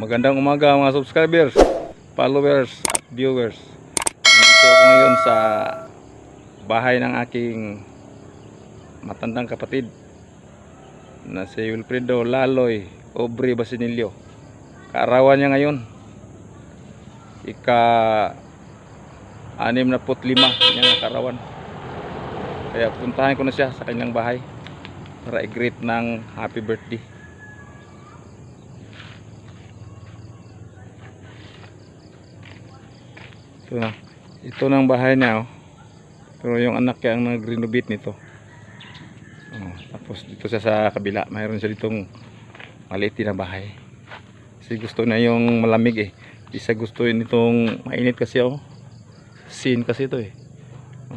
Magandang umaga mga subscribers, followers at viewers. Nandito ako ngayon sa bahay ng aking matandang kapatid na si Wilfredo Laloy Aubrey Basinilio. Kaarawan niya ngayon. Ika anim na put lima niya kaarawan. Kaya puntahan ko na siya sa kanyang bahay para i-greet ng happy birthday. Ito na. Ito ng bahay niya oh. Pero yung anak niya ang nag-renovate nito. Oh, tapos dito siya sa kabila, mayroon siya ditong maliit na bahay. Kasi gusto na yung malamig eh. Di siya gusto yun itong mainit kasi oh. Sin kasi ito eh.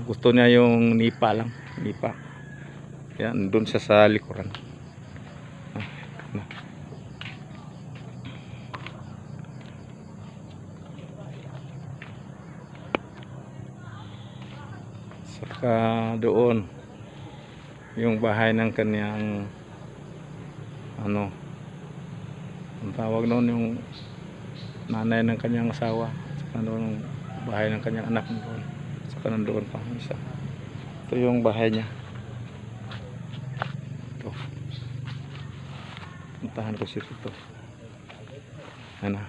Gusto niya yung nipa lang, nipa. Yan, doon siya sa likuran. Saka doon. Yung bahay ng kanyang ano ang tawag noon yung nanay ng kanyang asawa saka doon yung bahay ng kanyang anak doon saka nandoon pa isa. Ito yung bahay niya. Ito. Puntahan ko siya dito ano?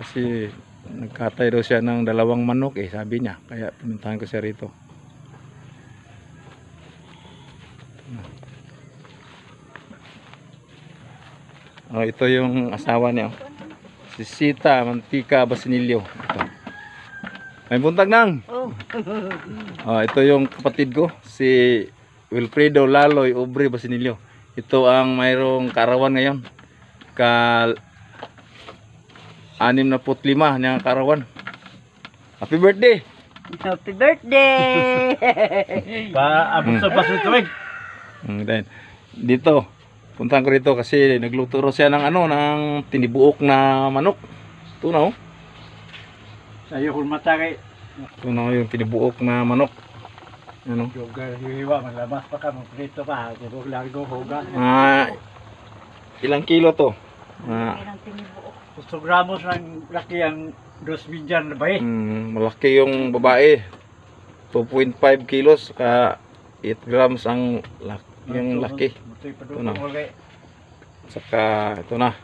Kasi nagkatay daw siya ng dalawang manok eh sabi niya. Kaya pinuntahan ko siya rito Oh, ito yung asawa niya. Si Sita Mantika Basinilio. Ito. May buntag nang. Oh, Oh, ito yung kapatid ko, si Wilfredo Laloy Aubrey Basinilio. Ito ang mayroong karawan ngayon. Ka anim na put lima niyang karawan. Happy birthday! happy birthday! Pa abot sa baso tuwing. Mm, then, dito, puntahan ko rito kasi nagluto ro siya ng ano, ng tinibuok na manok. Ito na oh. Sayo kung matagay. Ito na yung tinibuok na manok. Ano? Yoga, hiwa, malabas pa ka, magprito pa. Diba, largo, hoga. Ah, ilang kilo to? Ah, Ilang tinibuok. Gusto gramos ng laki ang dos bidyan na ba eh. mm, malaki yung babae. 2.5 kilos ka 8 grams ang lak yung laki. Ito na. Saka ito na.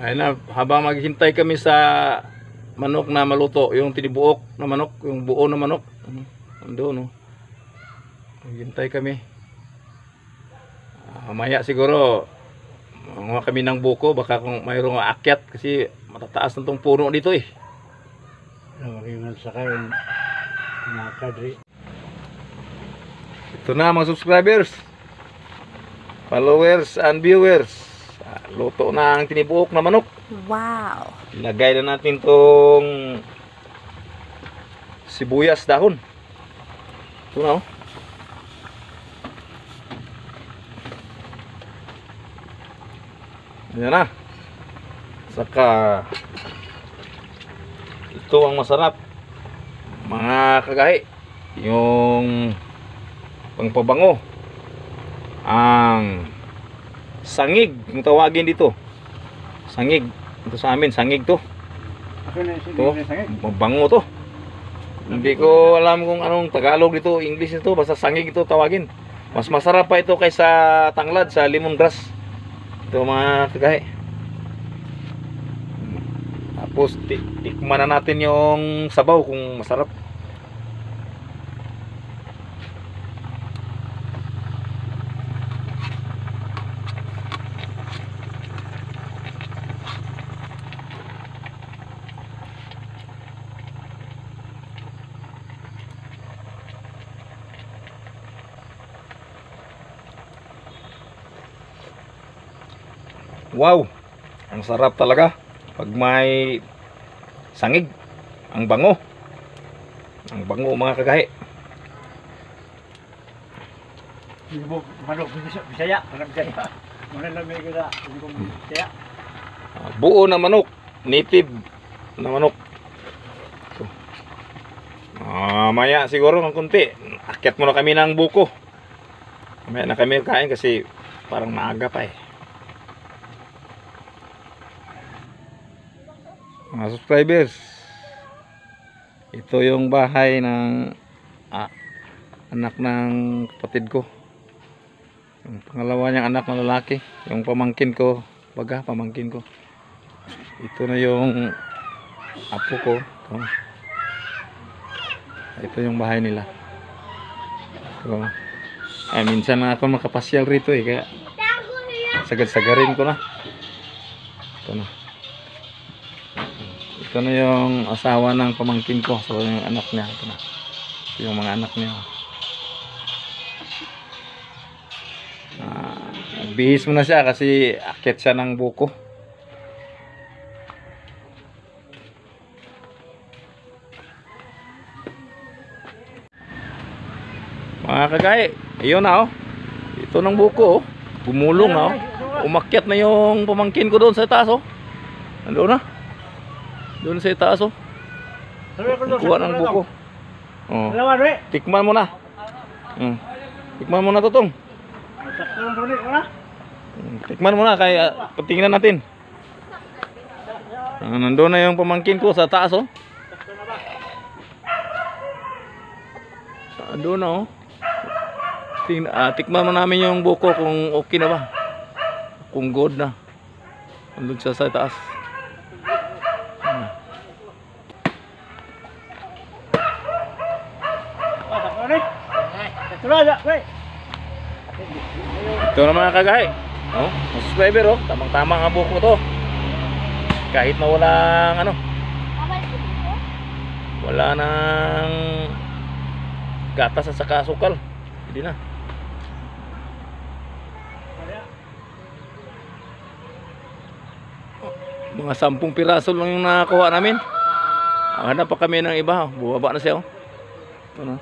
Ayun na, habang maghintay kami sa manok na maluto, yung tinibuok na manok, yung buo na manok. Ano, Andun, no. Maghintay kami. Ah, mamaya siguro, mga kami ng buko, baka kung mayroong aakyat kasi matataas na tong puno dito eh. Nawaringan sa kayo. Nakadri. Ito na mga subscribers, followers and viewers. Ah, Luto na ang tinibuok na manok. Wow! Ilagay na natin tong sibuyas dahon. Ito na oh. Ayan na. Saka ito ang masarap. Mga kagahi. Yung pangpabango. Ang sangig. Kung tawagin dito. Sangig. Ito sa amin, sangig to. Ako na si To, Dine Sangit. mabango to. Hindi ko alam kung anong Tagalog dito, English ito, basta sangig ito tawagin. Mas masarap pa ito kaysa tanglad sa lemongrass. Ito mga kagahe. Tapos ti- tikman na natin yung sabaw kung masarap. Wow! Ang sarap talaga pag may sangig. Ang bango. Ang bango mga bisaya. Ah, buo na manok. Native na manok. Ito. Ah, maya siguro ng kunti. Akyat muna kami ng buko. Maya na kami kain kasi parang maaga pa eh. Mga subscribers. Ito yung bahay ng ah, anak ng kapatid ko. Yung pangalawa niyang anak na lalaki. Yung pamangkin ko. Baga, pamangkin ko. Ito na yung apo ko. Ito. Ito yung bahay nila. So, ay, minsan na ako makapasyal rito eh. Kaya sagad-sagarin ko na. Ito na. Ito na yung asawa ng pamangkin ko. So, yung anak niya. Ito na. Ito yung mga anak niya. Ah, nagbihis mo na siya kasi akit siya ng buko. Mga kagay, ayun na oh. Ito ng buko oh. Gumulong na oh. Umakyat na yung pamangkin ko doon sa taas oh. Nandoon na. Doon sa taas oh. Doon, Kuha ng buko. Oh. Tikman mo na. Hmm. Tikman mo na to tong. Hmm, Tikman mo na kaya patingnan natin. Ah, nandoon na yung pamangkin ko sa taas oh. Na? Nandoon na oh. Ting ah, tikman mo namin yung buko kung okay na ba. Kung good na. Nandun siya sa taas. Hmm. Ah, sakto na, Dre. Na, Dre. Ito na mga kagay. Oh, subscriber oh. Tamang-tama ang buko to. Kahit na walang ano. Wala nang gatas at saka asukal. Hindi na. Mga sampung piraso lang yung nakakuha namin. Ah, Hanap pa kami ng iba. oh. Bumaba na siya. Oh. Ito na.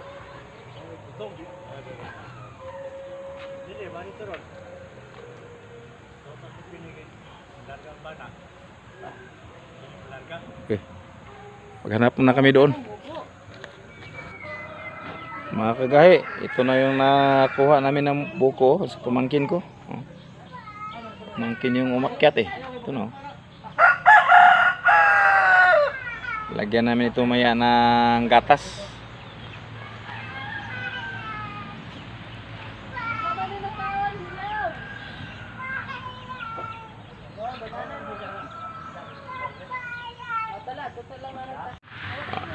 Dili, ba dito ron? Larga ba na? Larga? Okay. Maghanap na kami doon. Mga kagahi, ito na yung nakuha namin ng buko sa pamangkin ko. Oh. Pamangkin yung umakyat eh. Ito na. oh. Lagyan namin ito maya ng gatas.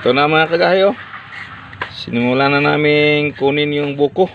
Ito na mga kagahi oh. Sinimula na namin kunin yung buko.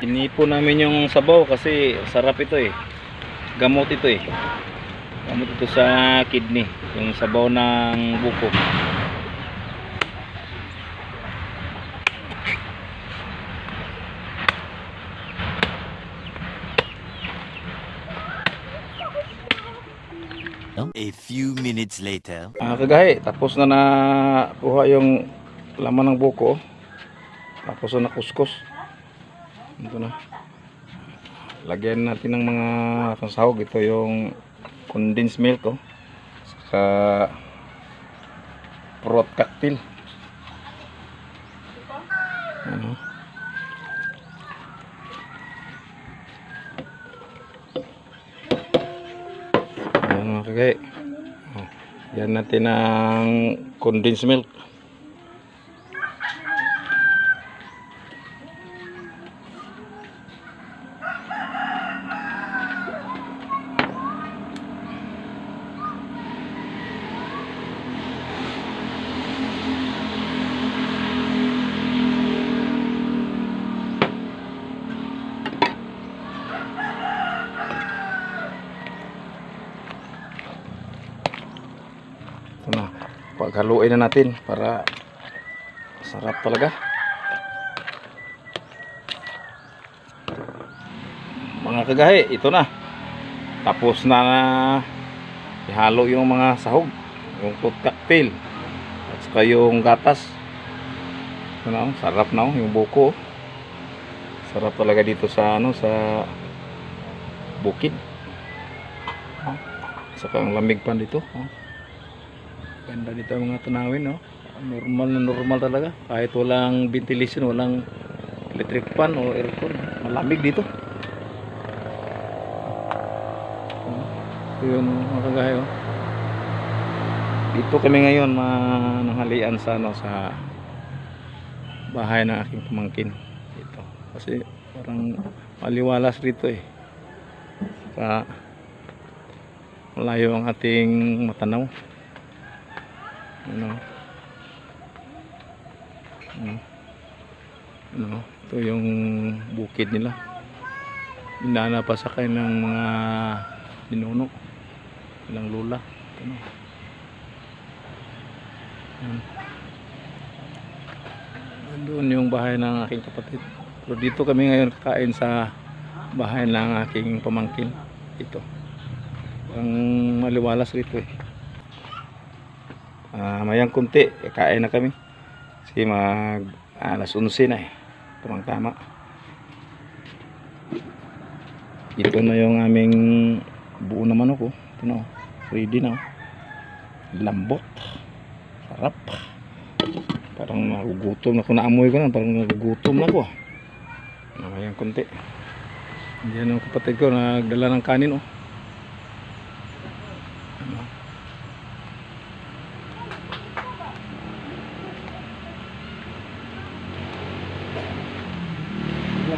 Inipo namin yung sabaw kasi sarap ito eh. Gamot ito eh. Gamot ito sa kidney. Yung sabaw ng buko. A few minutes later. Mga kagahi, tapos na nakuha yung laman ng buko. Tapos na nakuskus. Ito na. Lagyan natin ng mga pansahog. Ito yung condensed milk. Oh. Saka fruit cocktail. Ano. Ayan. Oh, yan natin ang condensed milk. Paghaluin na natin para sarap talaga. Mga kagahi, ito na. Tapos na na ihalo yung mga sahog, yung fruit cocktail, at saka yung gatas. Ano, sarap na oh, yung buko. oh. Sarap talaga dito sa ano sa bukid. Oh. Saka ang lamig pa dito. Oh. Ganda ang mga tanawin, no? Normal na normal talaga. Kahit walang ventilation, walang electric fan o aircon. Malamig dito. Yun, mga kagahay, oh. Dito kami ngayon mananghalian sa ano sa bahay ng aking pamangkin dito. Kasi parang maliwalas dito eh. Saka malayo ang ating matanaw. Ano? Ano? Ano? Ito yung bukid nila. Inana pa sa kayo ng mga ninuno. Ilang lula. Ano? Yan. Doon yung bahay ng aking kapatid. Pero dito kami ngayon kakain sa bahay ng aking pamangkin. Ito. Ang maliwalas rito eh. Ah, mayang kunti, kain na kami. Kasi mag alas 11 na eh. Tamang tama. Ito na yung aming buo na manok oh. Ito na oh. Ready na oh. Lambot. Sarap. Parang nagugutom na. Kung naamoy ko na, parang nagugutom na ako. Ah, mayang kunti. Diyan ang kapatid ko nagdala ng kanin oh. Ano? Lapit na rin.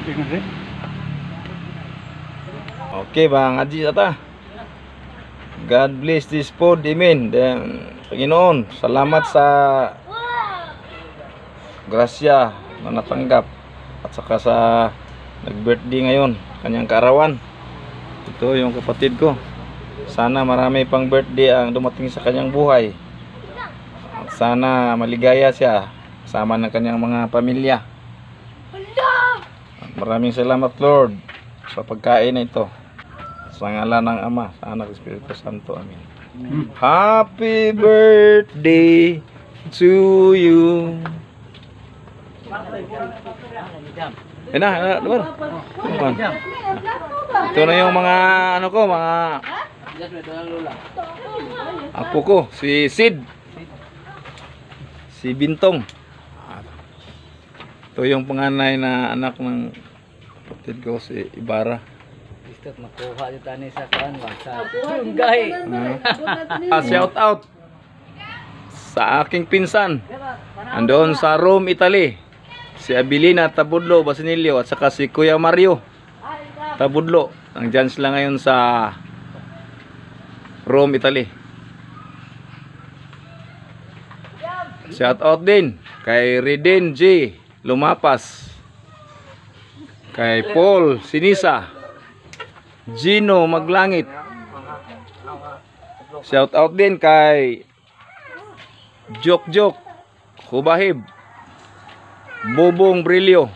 Okay bang Haji Tata. God bless this food, amen. Then, Panginoon, salamat sa grasya na natanggap at saka sa nag-birthday ngayon, kanyang kaarawan. Ito yung kapatid ko. Sana marami pang birthday ang dumating sa kanyang buhay. At sana maligaya siya kasama ng kanyang mga pamilya. Maraming salamat Lord sa pagkain na ito. Sa ngalan ng Ama, sa Anak, Espiritu Santo. Amen. Happy birthday to you. Yan na, na. Ito na yung mga ano ko, mga apo ko, si Sid. Si Bintong. Ito yung panganay na anak ng kapatid ko, si Ibarra. Gusto makuha dito ni sa kuan ba sa Dunggay. Ah, shout out sa aking pinsan. Andoon sa Rome, Italy. Si Abilina Tabudlo Basinilio at saka si Kuya Mario Tabudlo. Nandiyan sila ngayon sa Rome, Italy. Shout out din kay Reden J. Lumapas. Kay Paul Sinisa. Gino Maglangit. Shout out din kay Jok Jok Kubahib Bobong Brilyo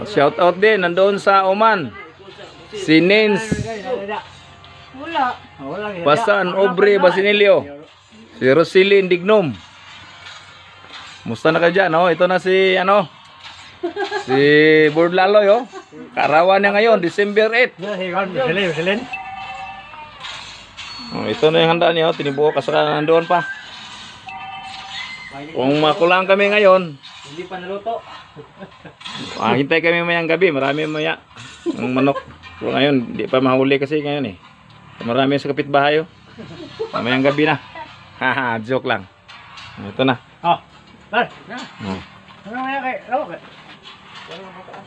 At Shout out din nandoon sa Oman Si Nins. Basan Obre Basinilio Si Rosilin Dignom Musta na ka dyan oh? Ito na si ano Si Burdlaloy oh Karawan niya ngayon December 8 Yeah, higan, Selin, Selin. oh, Ito na yung handa niya oh. Tinibuo ka sa nandoon pa Kung makulang kami ngayon Hindi pa naluto. Ah, hintay kami mayang gabi, marami maya ang manok. Pero ngayon, di pa mahuli kasi ngayon eh. Marami sa kapitbahay oh. Mamayang gabi na. Haha, joke lang. Ito na. Oh, lar. Oh. Ano nga kay? Ano kay?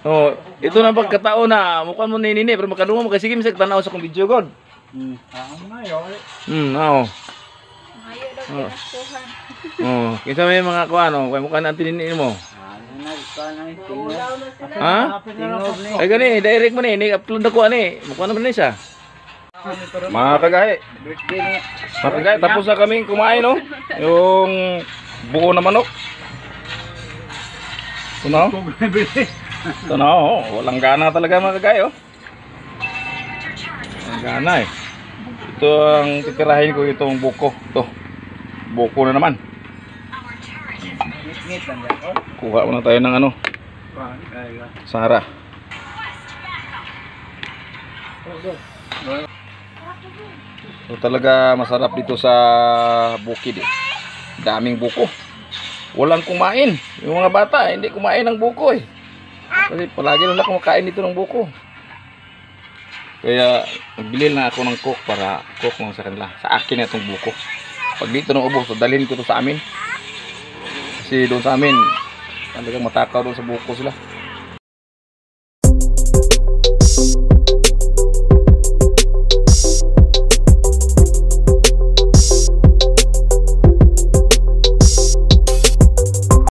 Oh, ito na pagkataon na mukha mo ni nini pero makadungo mo kasi sige misag tanaw sa kong video god. Hmm. Na yo? Hmm, oo. Ayaw daw Oh. pinastuhan. Oh, kinsa may mga kuan oh, kay mukha natin nini mo. Ano na na. Ha? Na. Ay gani, direct mo ni, ni upload ako ani. Mukha naman ni siya. Mga ni. mga kagahi, tapos na kaming kumain, no? Yung buo na manok. Ito na, oh. Ito na, oh. Walang gana talaga mga kagahi, oh. Walang gana, eh. Ito ang titirahin ko itong buko. Ito. Buko na naman. Kuha muna tayo ng ano, Sara. So talaga masarap dito sa bukid eh. Daming buko. Walang kumain. Yung mga bata, hindi kumain ng buko eh. Kasi palagi nila kumakain dito ng buko. Kaya nagbili na ako ng cook para cook mo sa kanila. Sa akin na itong buko. Pag dito nang ubos, dalhin ko to sa amin. Kasi doon sa amin, talagang matakaw doon sa buko sila.